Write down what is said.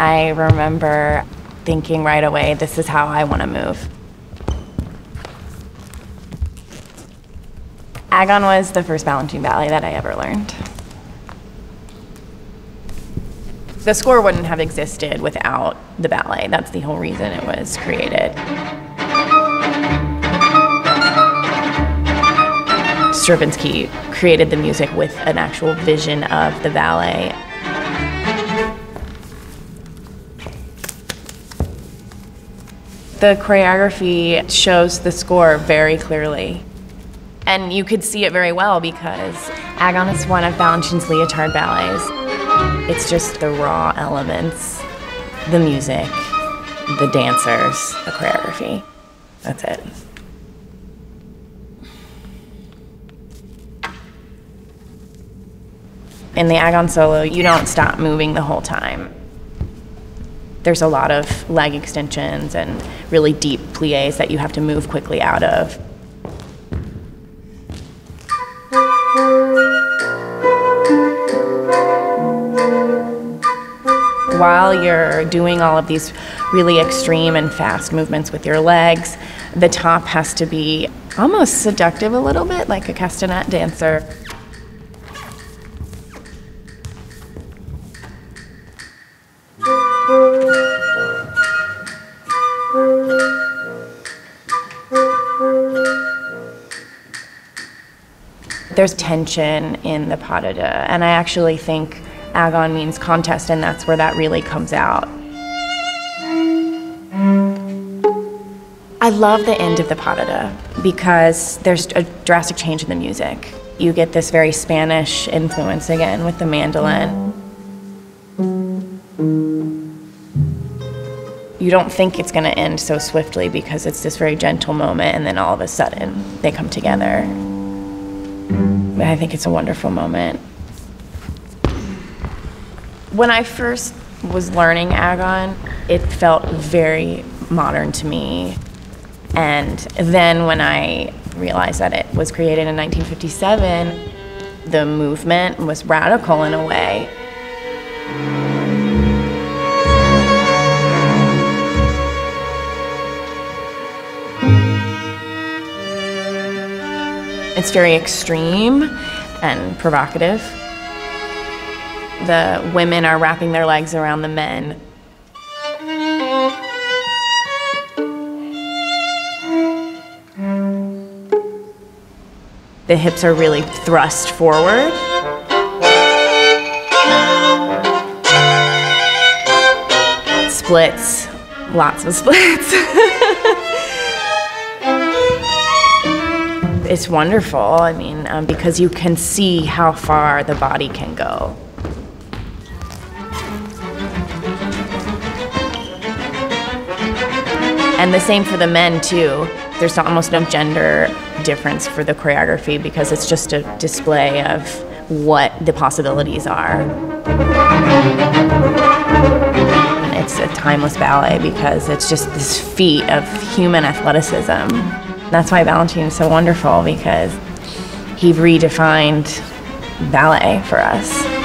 I remember thinking right away, this is how I want to move. Agon was the first Balanchine ballet that I ever learned. The score wouldn't have existed without the ballet. That's the whole reason it was created. Stravinsky created the music with an actual vision of the ballet. The choreography shows the score very clearly. And you could see it very well because Agon is one of Balanchine's leotard ballets. It's just the raw elements, the music, the dancers, the choreography. That's it. In the Agon solo, you don't stop moving the whole time. There's a lot of leg extensions and really deep plies that you have to move quickly out of. While you're doing all of these really extreme and fast movements with your legs, the top has to be almost seductive a little bit, like a castanet dancer. There's tension in the pas de deux, and I actually think agon means contest, and that's where that really comes out. I love the end of the pas de deux because there's a drastic change in the music. You get this very Spanish influence again with the mandolin. You don't think it's going to end so swiftly because it's this very gentle moment, and then all of a sudden they come together. I think it's a wonderful moment. When I first was learning Agon, it felt very modern to me. And then when I realized that it was created in 1957, the movement was radical in a way. It's very extreme and provocative. The women are wrapping their legs around the men. The hips are really thrust forward. Splits, lots of splits. It's wonderful. I mean, um, because you can see how far the body can go. And the same for the men, too. There's almost no gender difference for the choreography because it's just a display of what the possibilities are. It's a timeless ballet because it's just this feat of human athleticism. That's why Balanchine is so wonderful because he redefined ballet for us.